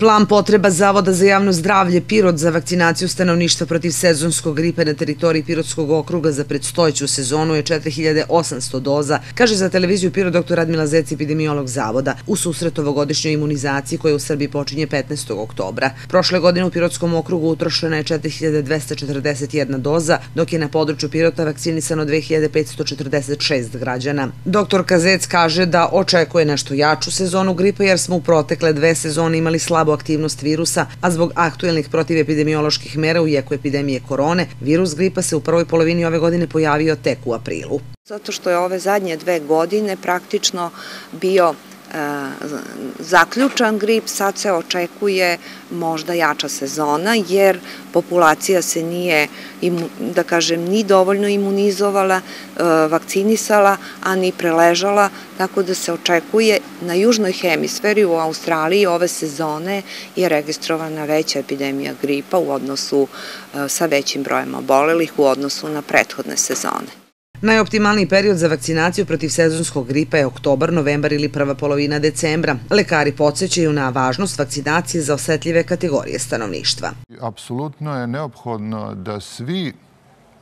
Plan potreba Zavoda za javno zdravlje Pirot za vakcinaciju stanovništva protiv sezonskog gripe na teritoriji Pirotskog okruga za predstojeću sezonu je 4800 doza, kaže za televiziju Pirot dr. Radmila Zec, epidemiolog Zavoda, u susret ovogodišnjoj imunizaciji koja u Srbiji počinje 15. oktobra. Prošle godine u Pirotskom okrugu utrošena je 4241 doza, dok je na području Pirota vakcinisano 2546 građana. Dr. Kazec kaže da očekuje nešto jaču sezonu gripe jer smo u protekle dve sezone imali slabo slabu aktivnost virusa, a zbog aktuelnih protivepidemioloških mera u jeku epidemije korone, virus gripa se u prvoj polovini ove godine pojavio tek u aprilu. Zato što je ove zadnje dve godine praktično bio zaključan grip, sad se očekuje možda jača sezona, jer populacija se nije, da kažem, ni dovoljno imunizovala, e, vakcinisala, a ni preležala, tako da se očekuje na južnoj hemisferi u Australiji ove sezone je registrovana veća epidemija gripa u odnosu e, sa većim brojem obolelih u odnosu na prethodne sezone. Najoptimalniji period za vakcinaciju protiv sezonskog gripa je oktobar, novembar ili prva polovina decembra. Lekari podsjećaju na važnost vakcinacije za osetljive kategorije stanovništva. Apsolutno je neophodno da svi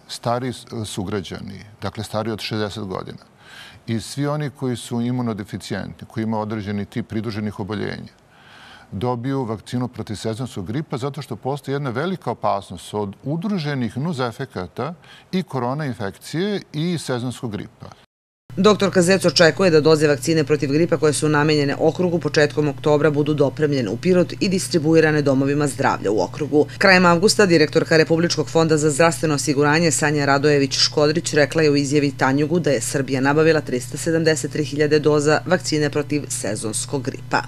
stari sugrađani, dakle stari od 60 godina, i svi oni koji su imunodeficijentni, koji imaju određeni tip pridruženih oboljenja, dobiju vakcinu protiv sezonskog gripa zato što postoji jedna velika opasnost od udruženih nuz efekata i korona infekcije i sezonskog gripa. Doktor Kazec očekuje da doze vakcine protiv gripa koje su namenjene okrugu početkom oktobra budu dopremljene u Pirot i distribuirane domovima zdravlja u okrugu. Krajem avgusta direktorka Republičkog fonda za zdravstveno osiguranje Sanja Radojević-Škodrić rekla je u izjavi Tanjugu da je Srbija nabavila 373.000 doza vakcine protiv sezonskog gripa.